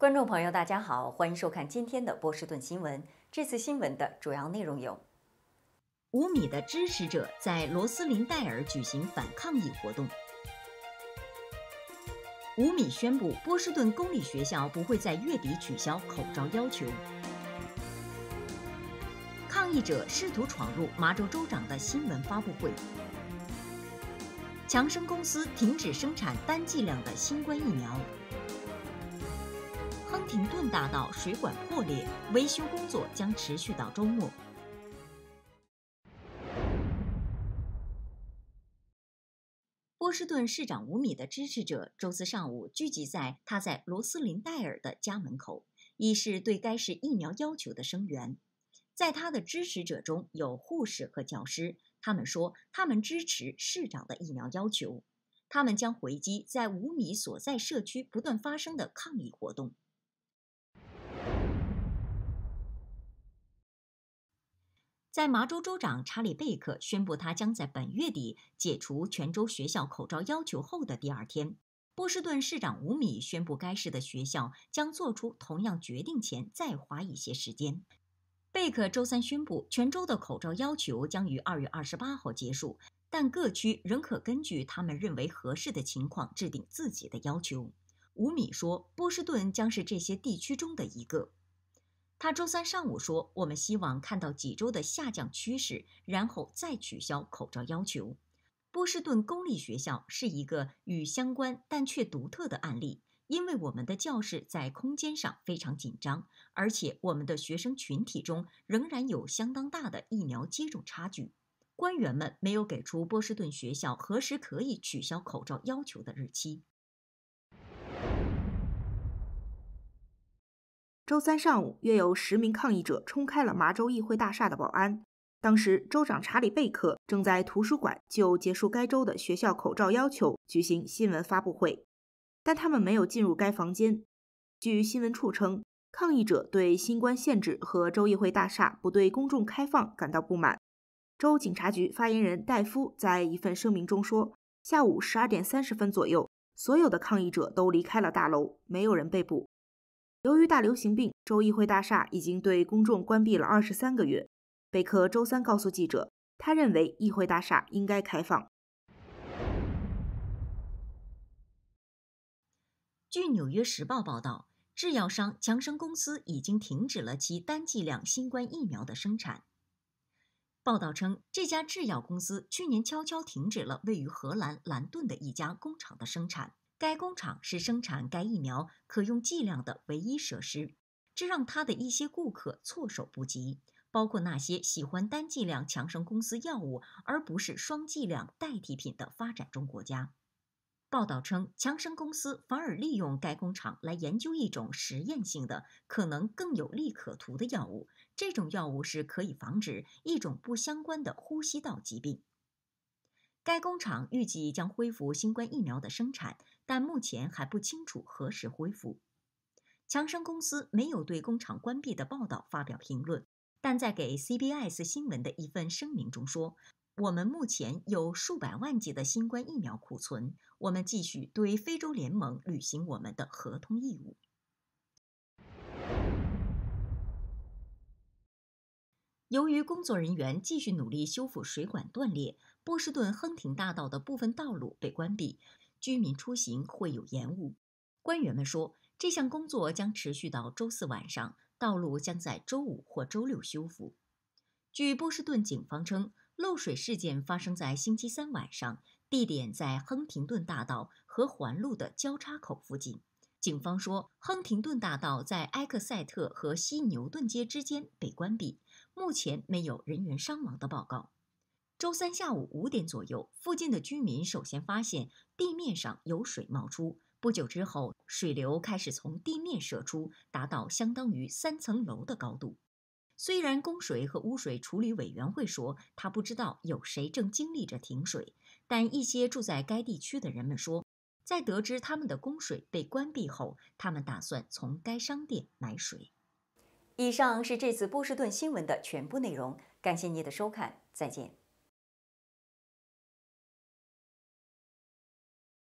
观众朋友，大家好，欢迎收看今天的波士顿新闻。这次新闻的主要内容有：五米的支持者在罗斯林戴尔举行反抗议活动；五米宣布波士顿公立学校不会在月底取消口罩要求；抗议者试图闯入麻州州长的新闻发布会；强生公司停止生产单剂量的新冠疫苗。停顿大道水管破裂，维修工作将持续到周末。波士顿市长吴米的支持者周四上午聚集在他在罗斯林戴尔的家门口，以示对该市疫苗要求的声援。在他的支持者中有护士和教师，他们说他们支持市长的疫苗要求。他们将回击在五米所在社区不断发生的抗议活动。在麻州州长查理·贝克宣布他将在本月底解除全州学校口罩要求后的第二天，波士顿市长吴米宣布该市的学校将做出同样决定前再花一些时间。贝克周三宣布，全州的口罩要求将于二月二十八号结束，但各区仍可根据他们认为合适的情况制定自己的要求。吴米说，波士顿将是这些地区中的一个。他周三上午说：“我们希望看到几周的下降趋势，然后再取消口罩要求。”波士顿公立学校是一个与相关但却独特的案例，因为我们的教室在空间上非常紧张，而且我们的学生群体中仍然有相当大的疫苗接种差距。官员们没有给出波士顿学校何时可以取消口罩要求的日期。周三上午，约有十名抗议者冲开了麻州议会大厦的保安。当时，州长查理·贝克正在图书馆就结束该州的学校口罩要求举行新闻发布会，但他们没有进入该房间。据新闻处称，抗议者对新冠限制和州议会大厦不对公众开放感到不满。州警察局发言人戴夫在一份声明中说：“下午十二点三十分左右，所有的抗议者都离开了大楼，没有人被捕。”由于大流行病，州议会大厦已经对公众关闭了二十三个月。贝克周三告诉记者，他认为议会大厦应该开放。据《纽约时报》报道，制药商强生公司已经停止了其单剂量新冠疫苗的生产。报道称，这家制药公司去年悄悄停止了位于荷兰兰顿的一家工厂的生产。该工厂是生产该疫苗可用剂量的唯一设施，这让他的一些顾客措手不及，包括那些喜欢单剂量强生公司药物而不是双剂量代替品的发展中国家。报道称，强生公司反而利用该工厂来研究一种实验性的、可能更有利可图的药物。这种药物是可以防止一种不相关的呼吸道疾病。该工厂预计将恢复新冠疫苗的生产，但目前还不清楚何时恢复。强生公司没有对工厂关闭的报道发表评论，但在给 CBS 新闻的一份声明中说：“我们目前有数百万剂的新冠疫苗库存，我们继续对非洲联盟履行我们的合同义务。”由于工作人员继续努力修复水管断裂，波士顿亨廷大道的部分道路被关闭，居民出行会有延误。官员们说，这项工作将持续到周四晚上，道路将在周五或周六修复。据波士顿警方称，漏水事件发生在星期三晚上，地点在亨廷顿大道和环路的交叉口附近。警方说，亨廷顿大道在埃克塞特和西牛顿街之间被关闭。目前没有人员伤亡的报告。周三下午五点左右，附近的居民首先发现地面上有水冒出。不久之后，水流开始从地面射出，达到相当于三层楼的高度。虽然供水和污水处理委员会说他不知道有谁正经历着停水，但一些住在该地区的人们说，在得知他们的供水被关闭后，他们打算从该商店买水。以上是这次波士顿新闻的全部内容，感谢您的收看，再见。